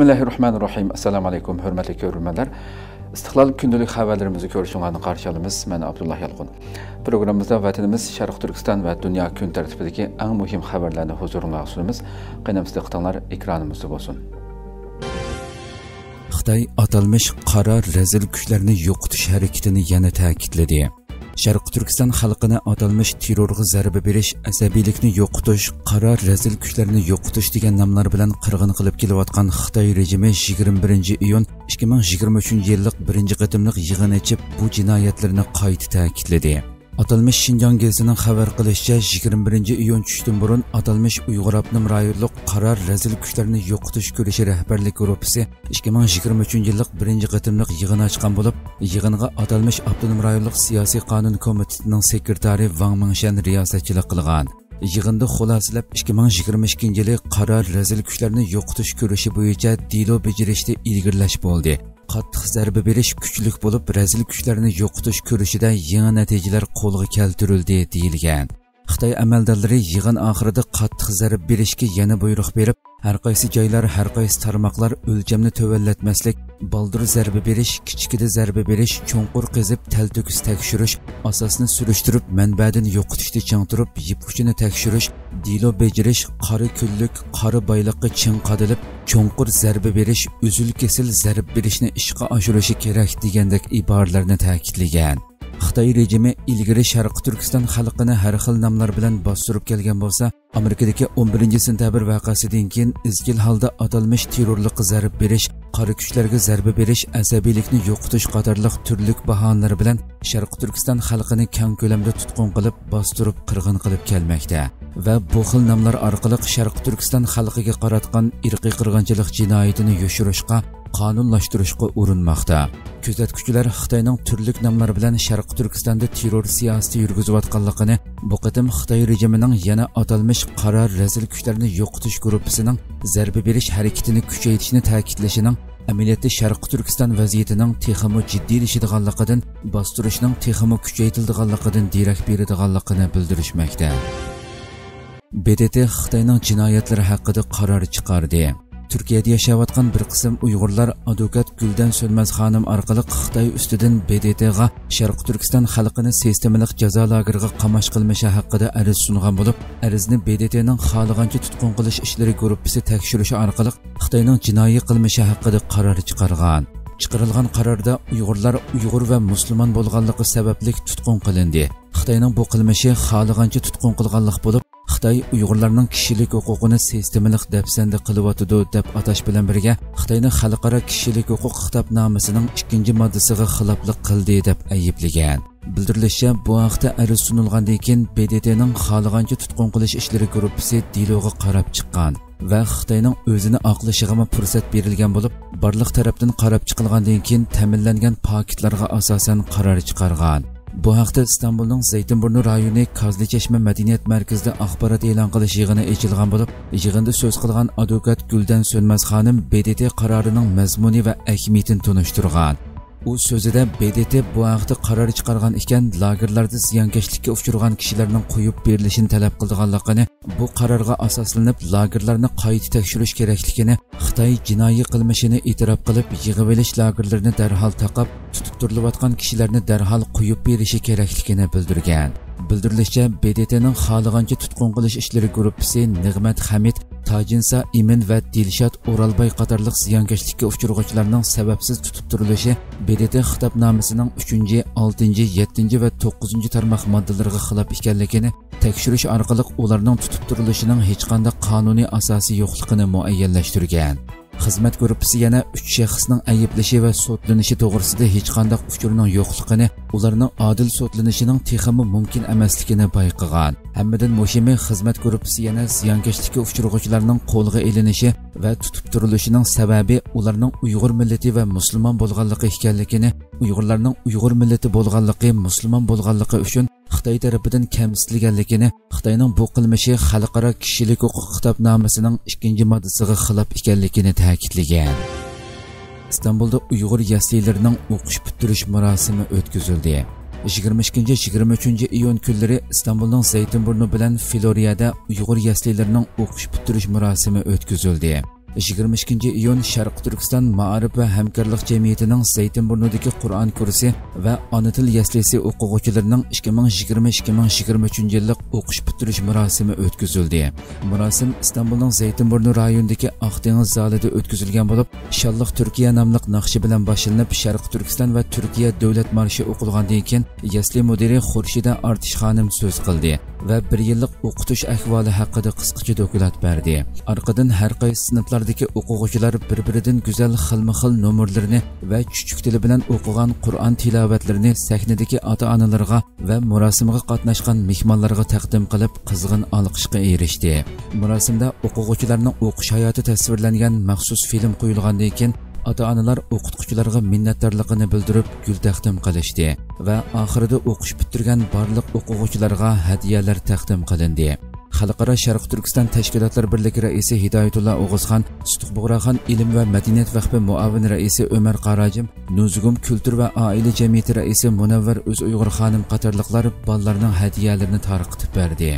Bismillahirrahmanirrahim. assalomu alaykum, hurmatli ko'ruvchilar. Istiqlol kundalik xabarlarimizni ko'rishinglarni qarshi olamiz. Men Abdullah Yalqun. Programmamizda vatanimiz Sharq Turkiston va dunyo kun tartibidagi eng muhim xabarlarni huzuringizga sunamiz. Qaynamsiz diqqatinglar ekranimizda bo'lsin. Xitoy atalmish qaror rezil kuchlarni yo'qotish harakatini yana ta'kidladi. Sharqi turkiston xalqini atalmish terrorga zarba berish asabiylikni yo'qotish qaro razil kuchlarni yo'qotish degan nomlar bilan qirg'in qilib kelayotgan xitoy rejimi 21 iyun 2023 yillik birinchi qatimliq yig'in ichib bu jinoyatlarni qayta ta'kidladi. Аталмыш Шинжан gezitining xabar кылышча 21 iyun tushdan burun atalmish uyg'ur апным райондук qaror razil kuchlarni yo'qotish kurishi rahbarlik группасы 2023 yillik birinchi кытымдык yig'in ochgan bo'lib yig'inga atalmish апным райондук siyosiy qonun комитетинин sekretari vang Мыңшан риясатчылык qilgan. Yig'inda xulosalab 2022 yili qaror razil kuchlarni yo'qotish kurishi bo'yicha dilo bejirishda ilgirlash bo'ldi. Qattiq zarba berish kuchlik bo'lib razil kuchlarni yo'qotish ko'rishida yangi natijalar qo'lga keltirildi deyilgan. Xitoy amaldorlari yig'in oxirida qattiq zarb berishga yana buyruq berib har qaysi joylar har qaysi tarmoqlar o'lchamni tuvallatmaslik baldur zarba berish kichkida zarba berish cho'nqur qezib talto'kis tekshirish asosni surishtirib manbadan yo'qotishda chang turib yip uchini tekshirish dilo bejirish qora kunlik qora boyliqqa ching qadilib cho'nqur zarba berish uzul kesil zarb berishni ishga oshirishi kerak degandek iboralarni ta'kidlagan. Xitoy rejimi ilgari sharqi turkiston xalqini har xil nomlar bilan bostirib kelgan bo'lsa amerikadagi 11 sentabr voqeasidan keyin izgil holda atalmish terrorlikqa zarb berish qora kuchlarga zarba berish asabiylikni yo'qotish qatorliq turli bahonalar bilan sharqi turkiston xalqini kang ko'lamda tutqun qilib bostirib qirg'in qilib kelmoqda. Va bu xil nomlar orqali sharqi turkiston xalqiga qaratgan irqiy qirg'inchilik jinoyatini yoshirishga qonunlashtirishga urinmoqda. Kuzatuvchilar xitoyning turli nomlar bilan sharqi turkistonda terror siyosati yurgizayotganligini bu qatim xitoy rejimining yana atalmish qaror razil kuchlarni yo'qotish gruppasining zarba berish harakatini kuchaytirishni ta'kidlashining amaliyotda sharqi turkiston vaziyatining texmi jiddiylashadiganligidan bostirishning texmi kuchaytirilganligidan derak beradiganligini bildirishmoqda. Bdt xitoyning jinoyatlari haqida qaror chiqardi turkiyada yashayotgan bir qism uyg'urlar advokat guldan so'lmaz xonim orqali xitoy ustidan bdtga sharqi turkiston xalqini sistemalik jazo lageriga qamash qilmishi haqida ariz sungan bo'lib arizni bdtning xohlagancha tutqun qilish ishlari gruppasi tekshirishi orqali xitoyning jinoiy qilmishi haqida qaror chiqargan. Chiqarilgan qarorda uyg'urlar uyg'ur va musulmon bo'lganligi sababli tutqun qilindi. Xitoyning bu qilmishi xohlagancha tutqun qilganlik bo'lib xitoy uyg'urlarning kishilik huquqini sistemalik dafsanda qilyotidi deb atash bilan birga xitoyni xalqaro kishilik huquq kitobnomasining ikkinchi moddasiga xiloflik qildi deb ayblagan. Bildirilishicha bu haqda ariz sunilgandan keyin bdtning xohlagancha tutqun qilish ishlari gruppasi diloga qarab chiqqan va xitoyning o'zini oqlashiga fursat berilgan bo'lib barliq tarafdan qarab chiqilgandan keyin ta'minlangan paketlarga asosan qaror chiqargan. Bu haqda istanbulning zaytinburni rayoni kazli chashma madaniyat markazida axborot e'lon qilish yig'ini echilgan bo'lib yig'inda so'z qilgan advokat guldan so'nmaz xonim bdt qarorining mazmuni va ahamiyatini tunishtirgan u so'zida bdt bu haqda qaror chiqargan ekan lagerlarda ziyonkashlikka uchragan kishilarning qo'yib berilishini talab qilganligini bu qarorga asoslanib lagerlarni qayta tekshirish kerakligini xitoy jinoiy qilmishini e'tirof qilib yig'ib olish lagerlarini darhol taqab tutib turilayotgan kishilarni darhol qo'yib berishi kerakligini bildirgan. Bildirilishicha bdtning xohlagancha tutqun qilish ishlari gruppasi nig'mat hamid tojinsa imin va dilshod o'rolboy qatorliq ziyonkashlikka uchrag'uvchilarning sababsiz tutib turilishi bdt xitobnomasining 3 6 7 va 9 tarmoq moddalariga xilof ekanligini tekshirish orqali ularning tutib turilishining hech qanday qonuniy asosi yo'qligini muayyanlashtirgan xizmat gruppasi yana uch shaxsning ayblashi va sudlanishi to'g'risida hech qanday uchurning yo'qligini ularning odil sudlanishining texmi mumkin emasligini payqagan. Hammadan muhimi xizmat gruppasi yana ziyonkashlikka uchrag'uvchilarning qo'lga ilinishi va tutib turilishining sababi ularning uyg'ur millati va musulmon bo'lganligi ekanligini uyg'urlarning uyg'ur millati bo'lganligi musulmon bo'lganligi uchun xitoy tarafidan kamsitilganligini xitoyning bu qilmishi xalqaro kishilik huquq kitobnomasining ikkinchi moddasiga xilof ekanligini ta'kidlagan. Istanbulda uyg'ur yasliylarining o'qish bitirish marosimi o'tkazildi. 22-23 iyun kunlari istanbulning zaytinburni bilan Floriyada uyg'ur yasliylarining o'qish bitirish marosimi o'tkazildi. 22 iyun Sharq Turkiston Ma'arif va hamkorlik jamiyatining Zaytinburnidagi Qur'on kursi va ona til yaslisi o'quvchilarining 2020-2023 yillik o'qish bitirish murosimi o'tkazildi. Murosim Istanbulning Zaytinburnu rayonidagi Aqdengiz zalida o'tkazilgan bo'lib, Shalliq Turkiya nomli naqshi bilan boshlanib, Sharq Turkiston va Turkiya davlat marshi o'qilgandan keyin yasli mudiri Xurshida Artish xonim so'z qildi va bir yillik o'qitish ahvoli haqida qisqacha doklad berdi. Orqadan har qaysi sinflardagi o'quvchilar bir-biridan go'zal xilma-xil nomorlarini va chuchuk tili bilan o'qigan Qur'on tilovatlarini sahnadagi ota-onalarga va murosimga qatnashgan mehmonlarga taqdim qilib, qizg'in olqishga erishdi. Murosimda o'quvchilarning o'qish hayoti tasvirlangan maxsus film qo'yilgandan keyin ota-onalar o'qituvchilarga minnatdorligini bildirib gul taqdim qilishdi va oxirida o'qish bitirgan barliq o'quvchilarga hadyalar taqdim qilindi xalqaro sharq turkiston tashkilotlar birligi raisi hidoyatullo o'g'izxon sutuqbug'raxon ilm va madaniyat vaqfi muavin raisi umar qarajim nuzugum kultur va oila jamiyati raisi munavvar o'z uyg'ur xonim qatorliqlar bolalarning hadyalarini tarqitib berdi.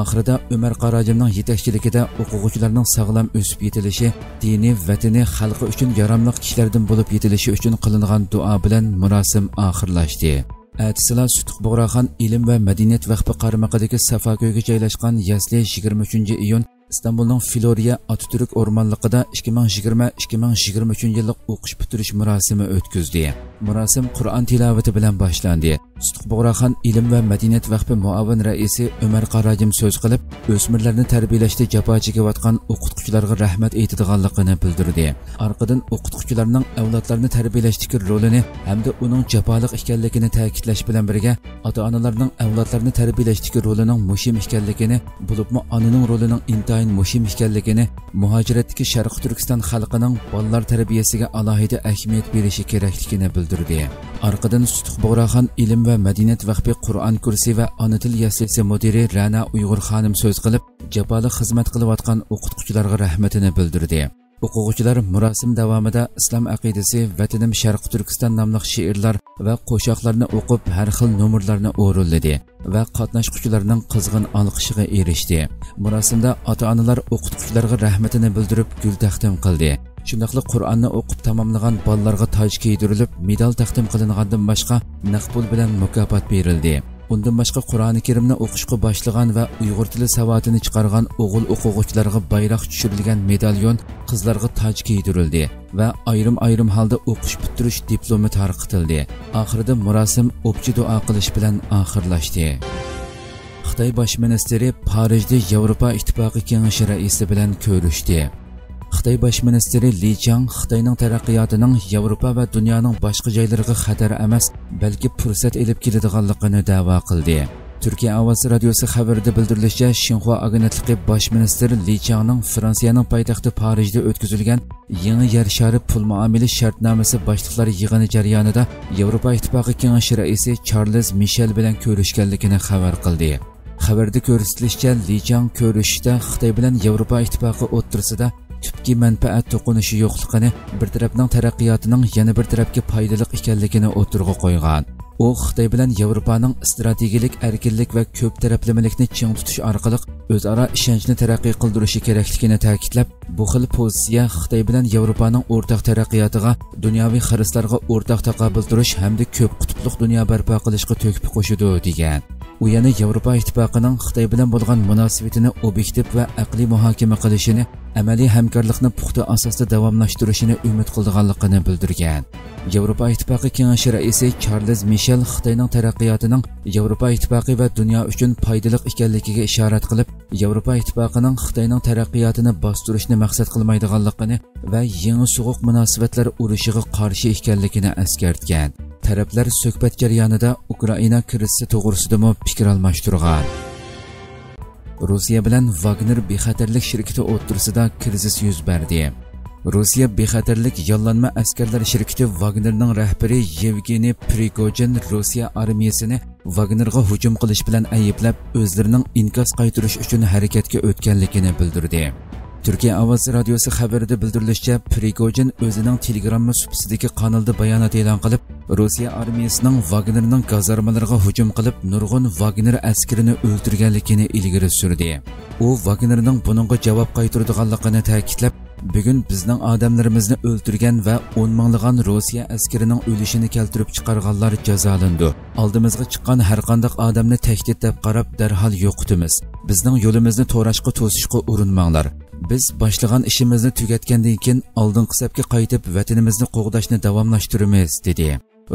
Oxirida umar qarajimning yetakchiligida o'quvchilarning sog'lom o'sib yetilishi diniy vatani xalqi uchun yaramli kishilardan bo'lib yetilishi uchun qilingan duo bilan murosim oxirlashdi Ertesiler Sütük Boğrahan İlim ve Medeniyet Vakfı karmakadaki Safaköy'e yerleşken Yesli 23 iyun istanbulning filoriya otaturk o'rmonliqida 2020-2023 yillik o'qish bitirish murosimi o'tkazdi. Murosim qur'on tilovati bilan boshlandi. Sutuqbug'raxon ilm va madaniyat vaqfi muavin raisi umar qarajim so'z qilib o'smirlarni tarbiyalashda jafo chekayotgan o'qituvchilarga rahmat aytadiganligini bildirdi. Orqadan o'qituvchilarning avlodlarni tarbiyalashdagi rolini hamda uning jafoliq ekanligini ta'kidlash bilan birga ota onalarning avlodlarni tarbiyalashdagi rolining muhim ekanligini bo'libmi onaning rolining intayin muhim ekanligini muhojiratdagi sharq turkiston xalqining bolalar tarbiyasiga alohida ahamiyat berishi kerakligini bildirdi. Orqadan sutuq bo'raxon ilm va madaniyat vaqfi qur'on kursi va ona til yaslisi mudiri rana uyg'ur xonim so'z qilib jaboli xizmat qilayotgan o'qituvchilarga rahmatini bildirdi. O'quvchilar murosim davomida islom aqidasi vatanim sharq turkiston nomli she'rlar va qo'shoqlarni o'qib har xil nomerlarni o'rinladi va qatnashuvchilarning qizg'in olqishiga erishdi. Murosimda ota onalar o'qituvchilarga rahmatini bildirib gul taqdim qildi. Shundoqli qur'onni o'qib tamomlagan bolalarga toj kiydirilib medal taqdim qilingandan boshqa naqbul bilan mukofot berildi. Undan boshqa qur'oni karimni o'qishga boshlagan va uyg'ur tili savodini chiqargan o'g'il o'quvchilarga bayroq tushirilgan medalyon qizlarga toj kiydirildi va ayrim ayrim holda o'qish bitirish diplomi tarqitildi oxirida murosim o'pchi duo qilish bilan oxirlashdi. Xitoy bosh ministri parijda yevropa ittifoqi kengashi raisi bilan ko'rishdi. Xitoy bosh ministri li chang xitoyning taraqqiyotining yevropa va dunyoning boshqa joylariga xatar emas balki fursat elib keladiganligini da'vo qildi. Turkiya ovoz radiosi xabarida bildirilishicha shinxua agentligi bosh ministri li changning fransiyaning poytaxti parijda o'tkazilgan yangi yer shari pul muomili shartnomasi boshliqlari yig'ini jarayonida yevropa ittifoqi kengashi raisi charles mishel bilan ko'rishganligini xabar qildi. Xabarda ko'rsatilishicha li chang ko'rishishda xitoy bilan yevropa ittifoqi o'ttirisida tubki manfaat to'qinishi yo'qligini bir tarafning taraqqiyotining yana bir tarafga foydali ekanligini o'tirg'a qo'ygan. U xitoy bilan yevropaning strategik erkinlik va ko'p taraflamalikni ching tutish orqali o'zaro ishonchni taraqqiy qildirishi kerakligini ta'kidlab bu xil pozitsiya xitoy bilan yevropaning o'rtaq taraqqiyotiga dunyoviy xarislarga o'rtaq taqobil turish hamda ko'p qutbliq dunyo barpo qilishga to'kpi qo'shidi degan. U yana yevropa ittifoqining xitoy bilan bo'lgan munosabatini obyektiv va aqliy muhokama qilishini amaliy hamkorlikni puxta asosda davomlashtirishini umid qildiganligini bildirgan. Yevropa ittifoqi kengashi raisi charlz mishel xitoyning taraqqiyotining yevropa ittifoqi va dunyo uchun foydali ekanligiga ishorat qilib yevropa ittifoqining xitoyning taraqqiyotini bostirishni maqsad qilmaydiganligini va yangi sovuq munosabatlar urushiga qarshi ekanligini eskartgan taraflar suhbat jarayonida ukraina kirishi to'g'risidami fikr almashtirgan. Rossiya bilan vagner bexatarlik shirkati o'ttirisida krizis yuz berdi. Rossiya bexatarlik yollanma askarlar shirkati vagnerning rahbari yevgeniy prigojin rossiya armiyasini vagnerga hujum qilish bilan ayblab o'zlarining inkos qaytarish uchun harakatga o'tganligini bildirdi. Turkiya ovoz radiosi xabarida bildirilishicha prigojin o'zining telegramma supisidagi kanalda bayonot e'lon qilib rossiya armiyasining vagnerning gazarmalariga hujum qilib nurg'un vagner askarini o'ldirganligini ilgari surdi. U vagnerning buningga javob qaytaradiganligini ta'kidlab bugun bizning odamlarimizni o'ldirgan va o'n minglagan rossiya askarining o'lishini keltirib chiqarganlar jazolandi. Oldimizga chiqqan har qanday odamni tahdid deb qarab darhol yo'qitimiz bizning yo'limizni to'rashqa to'sishga urinmanglar. Biz boshlagan ishimizni tugatgandan keyin oldingi safga qaytib vatanimizni qo'g'dashni davomlashtiramiz dedi.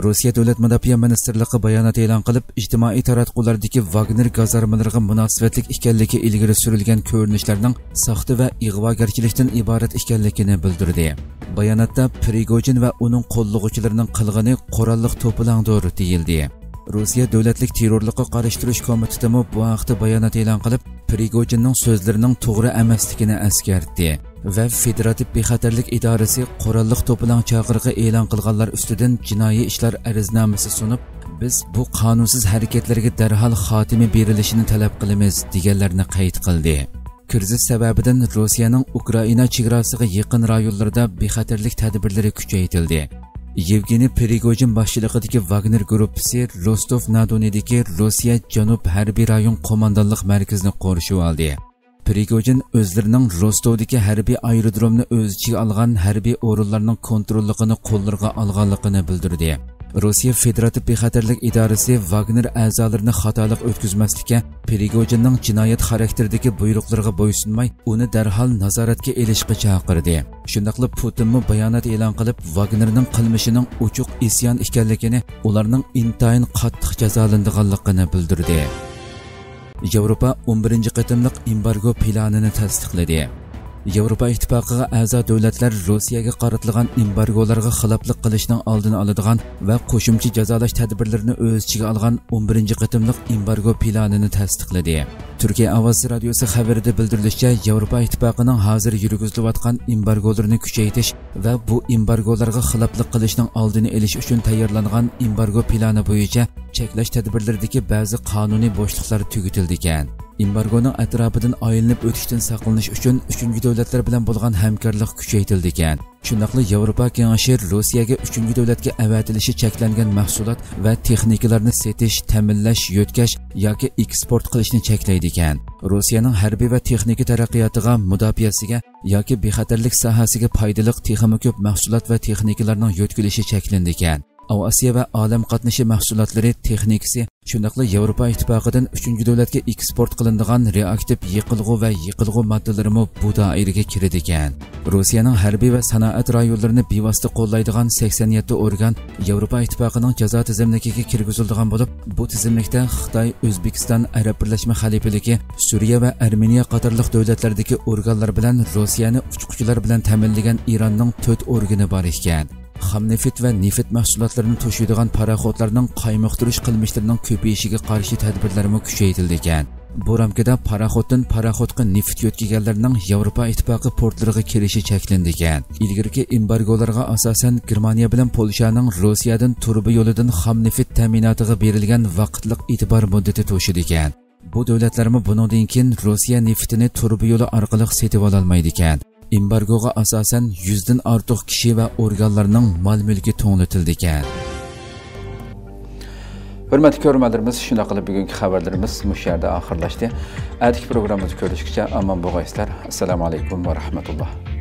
Rossiya davlat mudofaa ministrligi bayonot e'lon qilib ijtimoiy taratqulardagi vagner gazarmalariga munosabatlik ekanligi ilgari surilgan ko'rinishlarning soxta va ig'vogarchilikdan iborat ekanligini bildirdi. Bayonotda prigojin va uning qo'llag'uvchilarining qilg'ini qurolliq to'pilangdir deyildi. Rossiya davlatlik terrorlikqa qarshi turish komitetimi bu haqda bayonot e'lon qilib prigojinning so'zlarining to'g'ri emasligini eskartdi va federativ bexatarlik idorasi qurolliq to'pilang chaqirig'i e'lon qilganlar ustidan jinoiy ishlar ariznamasi sunib biz bu qonunsiz harakatlarga darhol xotimi berilishini talab qilamiz deganlarni qayd qildi. Kriz sababidan rossiyaning ukraina chegarasiga yaqin rayonlarda bexatarlik tadbirlari kuchaytirildi yevgeniy prigojin boshchiligidagi vagner gruppasi rostov na donedagi rossiya janub harbiy rayon qo'mondonlik markazini qurishib oldi. Prigojin o'zlarining rostovdagi harbiy aerodromni o'z ichiga olgan harbiy o'rinlarning kontrolligini qo'llarga olganligini bildirdi. Rossiya federativ bexatarlik idorasi vagner a'zolarini xatolik o'tkazmaslikka prigojinning jinoyat xarakteridagi buyruqlarga bo'ysunmay uni darhol nazoratga ilishga chaqirdi. Shunda qilib putinmi bayonot e'lon qilib vagnerning qilmishining uchuq isyon ekanligini ularning intayin qattiq jazolandiganligini bildirdi. Yevropa 11 qatimliq embargo planini tasdiqladi. Yevropa ittifoqiga a'zo davlatlar rossiyaga qaratilgan embargolarga xiloflik qilishning oldini oladigan va qo'shimcha jazolash tadbirlarini o'z ichiga olgan 11 qatimliq embargo planini tasdiqladi. Turkiya ovoz radiosi xabarida bildirilishicha yevropa ittifoqining hozir yurgizilayotgan embargolarni kuchaytirish va bu embargolarga xiloflik qilishning oldini olish uchun tayyorlangan embargo plani bo'yicha cheklash tadbirlaridagi ba'zi qonuniy bo'shliqlar tugatildi ekan. Embargoning atrofidan oyilinib o'tishdan saqlanish uchun uchinchi davlatlar bilan bo'lgan hamkorlik kuchaytirildi ekan. Shundoqli yevropa kengashi rossiyaga uchinchi davlatga avatilishi cheklangan mahsulot va texnikalarni setish ta'minlash yo'tkash yoki eksport qilishni cheklaydi ekan. Rossiyaning harbiy va texnika taraqqiyotiga mudofaasiga yoki bexatarlik sohasiga foydali texmi ko'p mahsulot va texnikalarning yo'tkilishi cheklandi ekan. Osiyo va olam qatnashi mahsulotlari texnikasi shundoqla Yevropa ittifoqidan 3-davlatga eksport qilinadigan reaktiv yiqilg'u va yiqilg'u moddalarimi bu doiraga kiradi ekan. Rossiyaning harbiy va sanoat rayonlarini bevosita qo'llaydigan 87 organ Yevropa ittifoqining jazo tizimligiga kirgizilgan bo'lib, bu tizimlikda Xitoy, O'zbekiston, Arab birlashma xalifaligi, Suriya va Armeniya qatorliq davlatlardagi organlar bilan Rossiyani uchquchilar bilan ta'minlagan Eronning 4 organi bor ekan. Xam nefit va nefit mahsulotlarini to'shiydigan paraxodlarning qaymoqtirish qilmishlarining ko'payishiga qarshi tadbirlarmi kuchaytirildi ekan. Bu ramkada paraxoddan paraxodga neft yo'tkaganlarning yevropa ittifoqi portlariga kelishi cheklandi ekan. Ilgirki embargolarga asosan germaniya bilan polshaning rossiyadan turbi yo'lidan xam neft ta'minotiga berilgan vaqtliq e'tibor muddati to'shidi ekan. Bu davlatlarmi bundan keyin rossiya neftini turbi yo'li orqali setib ololmaydi ekan. embargoga asosan 100 dan ortiq kishi va organlarning mol-mulki to'nglatildi ekan. Hörmətli görmələrimiz, şuna qılıb bugünkü xəbərlərimiz müş yerdə axırlaşdı. Ədik proqramımızı görüşkəcə aman boğayslar. Assalamu alaykum və rahmetullah.